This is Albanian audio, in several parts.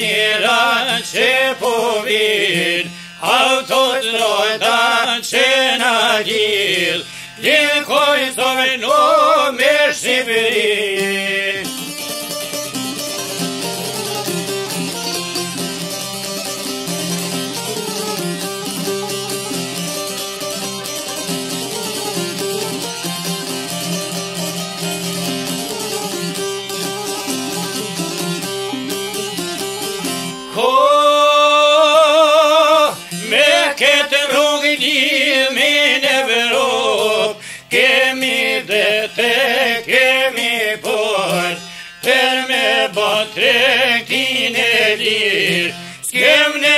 mirat ce povin, au tot rodat ce nagil, e coi sove nume și kemi dhe kemi bërë, për me botë të kine lirë, s'kem në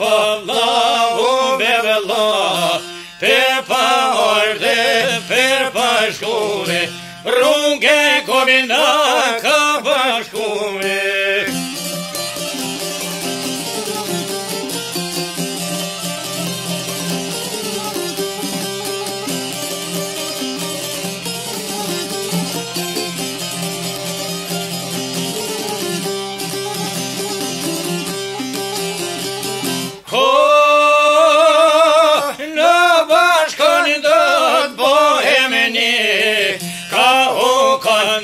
pa la u me la Per pa orde, per pa shkune Runge kominat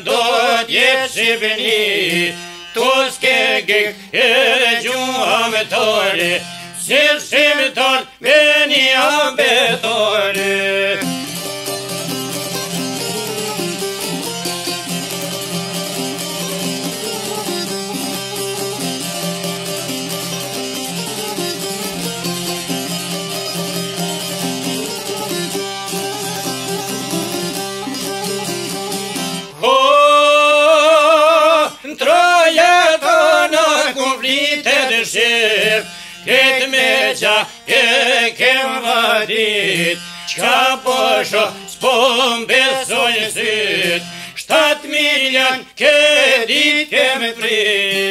do t'jep si bëni Tu s'ke gik e gjumë a me tori Si shimë tërë me një a dit Qka posho s'po mbesoj në syt Shtat milion këtë dit kemë prit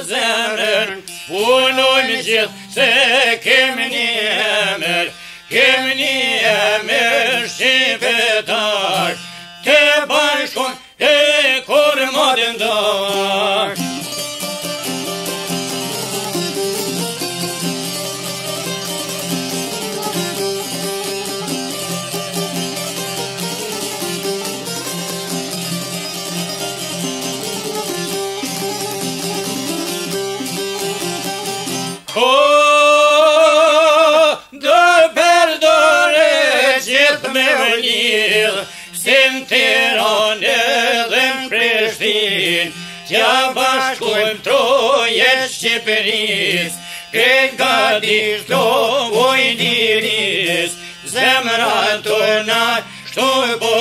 Unë unë gjithë se ke më një emër Kemi një emër kujtoje Shqipëris Kënë ka di shto vojnë diris Zemra të na shto po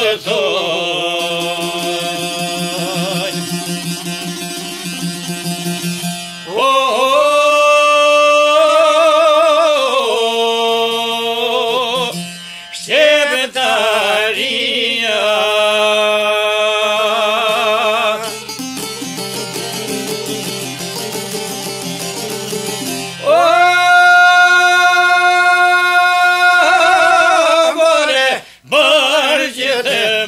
yeah.